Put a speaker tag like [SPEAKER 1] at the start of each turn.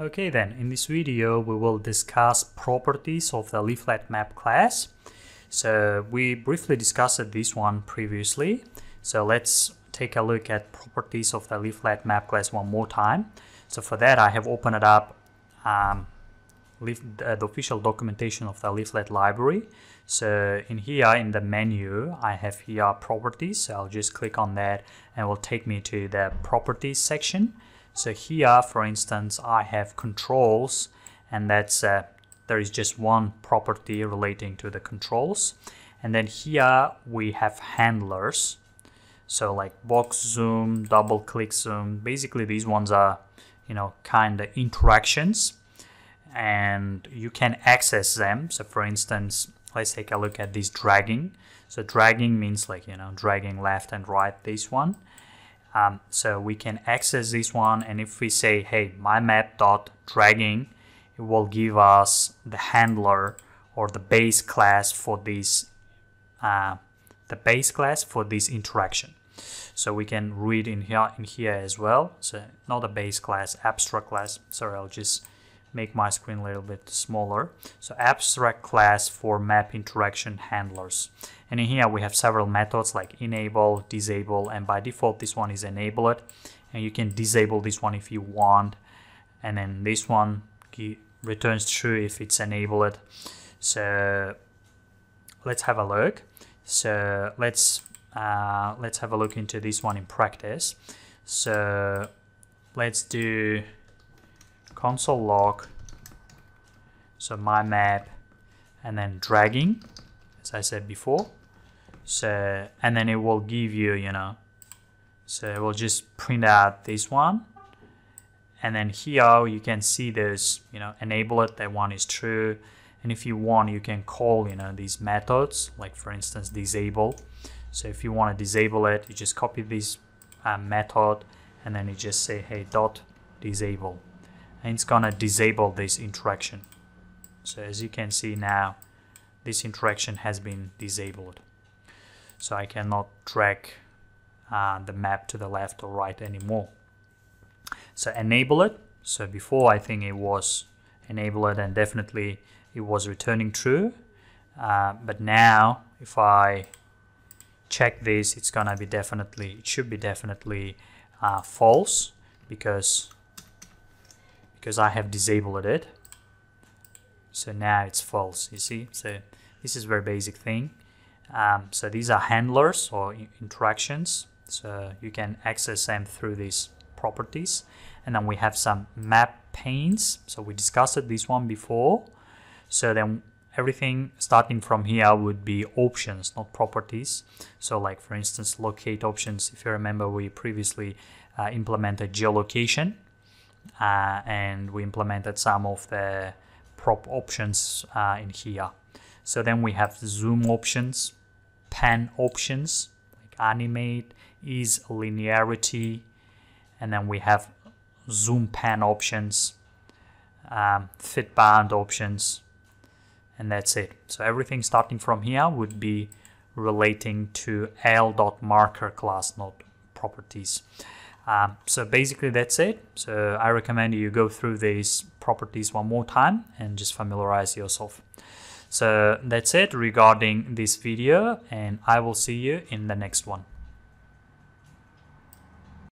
[SPEAKER 1] Okay then, in this video we will discuss properties of the leaflet map class. So we briefly discussed this one previously. So let's take a look at properties of the leaflet map class one more time. So for that I have opened it up um, the official documentation of the leaflet library. So in here in the menu I have here properties. So I'll just click on that and it will take me to the properties section. So here, for instance, I have controls and that's uh, there is just one property relating to the controls. And then here we have handlers. So like box zoom, double click zoom, basically these ones are, you know, kind of interactions and you can access them. So for instance, let's take a look at this dragging. So dragging means like, you know, dragging left and right, this one. Um, so we can access this one and if we say, hey, my map dot dragging, it will give us the handler or the base class for this, uh, the base class for this interaction. So we can read in here in here as well. So not a base class, abstract class. Sorry, I'll just make my screen a little bit smaller. So abstract class for map interaction handlers. And in here we have several methods like enable, disable, and by default this one is enabled. And you can disable this one if you want. And then this one returns true if it's enabled. So let's have a look. So let's uh, let's have a look into this one in practice. So let's do console log so my map and then dragging as I said before. So and then it will give you you know so it will just print out this one. And then here you can see there's you know enable it that one is true. And if you want you can call you know these methods like for instance disable. So if you want to disable it you just copy this uh, method and then you just say hey dot disable and it's gonna disable this interaction. So as you can see now this interaction has been disabled. So I cannot drag uh, the map to the left or right anymore. So enable it. So before I think it was enable it and definitely it was returning true. Uh, but now if I check this it's gonna be definitely it should be definitely uh, false because because I have disabled it. So now it's false, you see? So this is very basic thing. Um, so these are handlers or interactions. So you can access them through these properties. And then we have some map panes. So we discussed this one before. So then everything starting from here would be options, not properties. So like for instance, locate options. If you remember, we previously uh, implemented geolocation uh, and we implemented some of the prop options uh, in here. So then we have zoom options, pan options, like animate, ease linearity, and then we have zoom pan options, um, fit bound options, and that's it. So everything starting from here would be relating to l.marker class, not properties. Um, so basically that's it. So I recommend you go through these properties one more time and just familiarize yourself. So that's it regarding this video and I will see you in the next one.